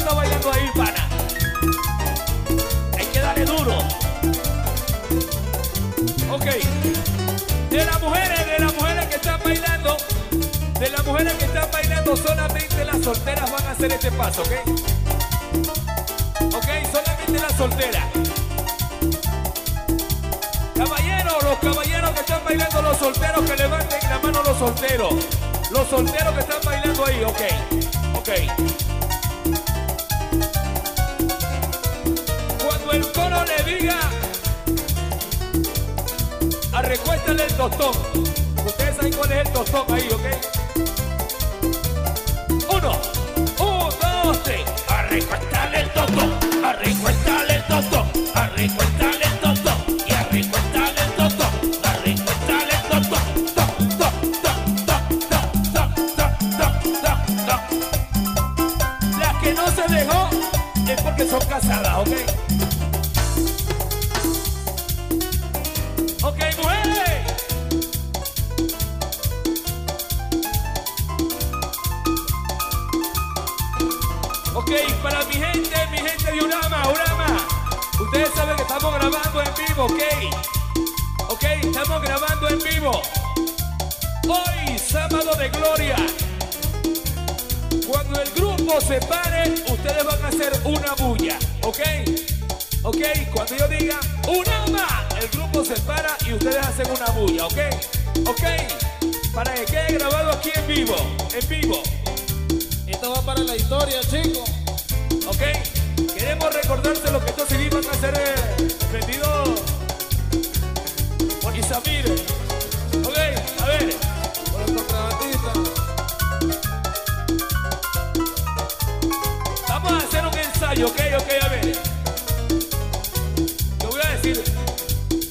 está bailando ahí, pana? Hay que darle duro. Ok. De las mujeres, de las mujeres que están bailando, de las mujeres que están bailando, solamente las solteras van a hacer este paso, ¿ok? Ok, solamente las solteras. Caballeros, los caballeros que están bailando, los solteros que levanten la mano los solteros. Los solteros que están bailando ahí, ok. Ok. tostón. Ustedes saben cuál es el tostón ahí, ¿ok? Uno, uno, dos, tres. El tostón, arrecuéstale el tostón, arrecuéstale el tostón y el tostón, el tostón. Las que no se dejó es porque son casadas, ¿ok? Ok, para mi gente, mi gente de Urama, Urama. Ustedes saben que estamos grabando en vivo, ok. Ok, estamos grabando en vivo. Hoy, sábado de gloria. Cuando el grupo se pare, ustedes van a hacer una bulla, ¿ok? ¿Ok? Cuando yo diga Urama, el grupo se para y ustedes hacen una bulla, ¿ok? ¿Ok? Para que quede grabado aquí en vivo, en vivo. Esto va para la historia, chicos. Recordarse lo que estos CDs van a ser eh, vendidos por Isamir. ¿Ok? A ver. Por el. Vamos a hacer un ensayo, ¿ok? Ok, a ver. Yo voy a decir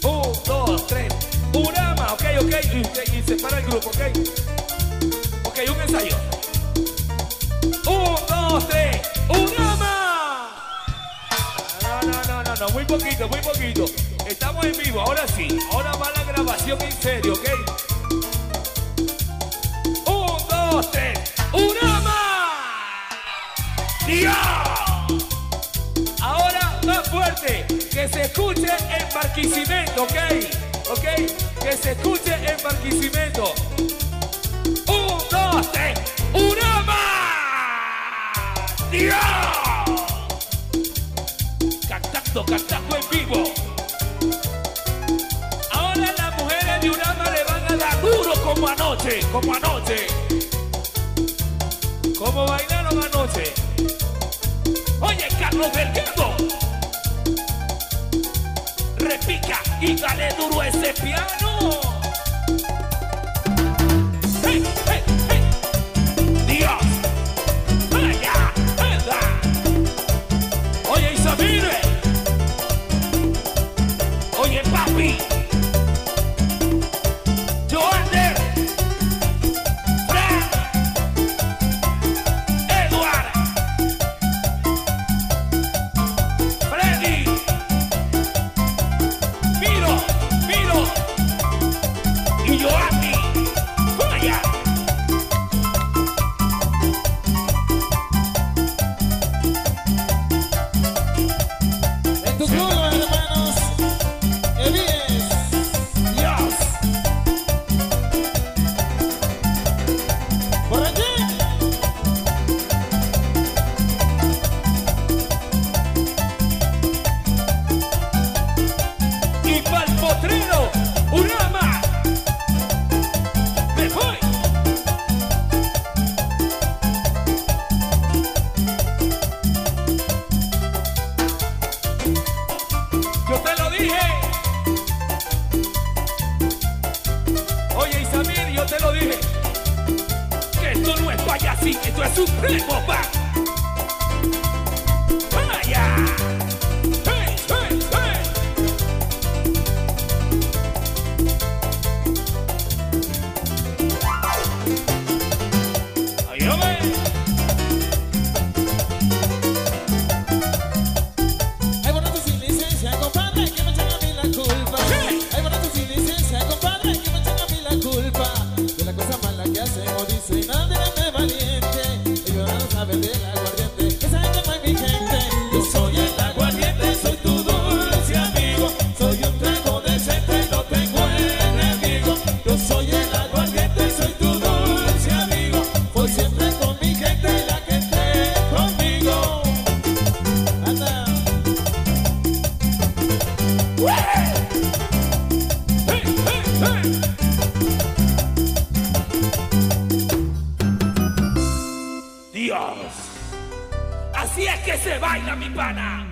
un, dos, tres, Urama, ok, ok, y, y se para el grupo, ok. Ok, un ensayo. Muy poquito, muy poquito. Estamos en vivo, ahora sí. Ahora va la grabación en serio, ¿ok? Un, dos, tres, Urama. ¡Dios! Ahora más fuerte, que se escuche en Barquisimeto, ¿ok? ¿Ok? Que se escuche en Barquisimeto. Un, dos, tres, En vivo. Ahora las mujeres de Urama le van a dar duro como anoche, como anoche. Como bailaron anoche. Oye, Carlos Delgado. Repica y dale duro ese piano. Esto es supremo, pa. Vaya. Hey, hey, hey. Ay, hombre. Hay sin licencia, compadre, que me echan a mí la culpa. Sí. Hay boletos sin licencia, compadre, que me echan a mí la culpa. De la cosa mala que hacen o dicen, nadie se baila, mi pana.